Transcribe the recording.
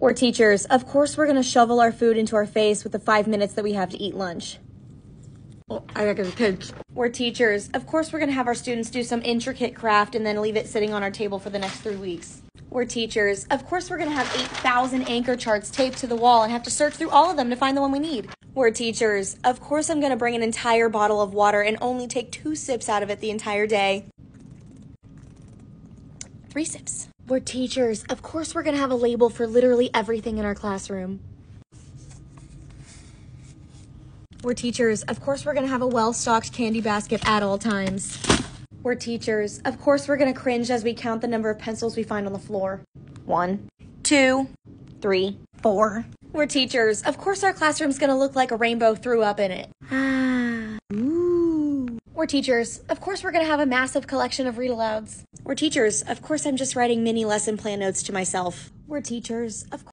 We're teachers. Of course, we're going to shovel our food into our face with the five minutes that we have to eat lunch. Well, I got the kids. We're teachers. Of course, we're going to have our students do some intricate craft and then leave it sitting on our table for the next three weeks. We're teachers. Of course, we're going to have 8,000 anchor charts taped to the wall and have to search through all of them to find the one we need. We're teachers. Of course, I'm going to bring an entire bottle of water and only take two sips out of it the entire day. Three sips. We're teachers. Of course, we're going to have a label for literally everything in our classroom. We're teachers. Of course, we're going to have a well stocked candy basket at all times. We're teachers. Of course, we're going to cringe as we count the number of pencils we find on the floor. One, two, three, four. We're teachers. Of course, our classroom's going to look like a rainbow threw up in it. Ah. We're teachers. Of course, we're going to have a massive collection of read alouds. We're teachers. Of course, I'm just writing mini lesson plan notes to myself. We're teachers. Of course.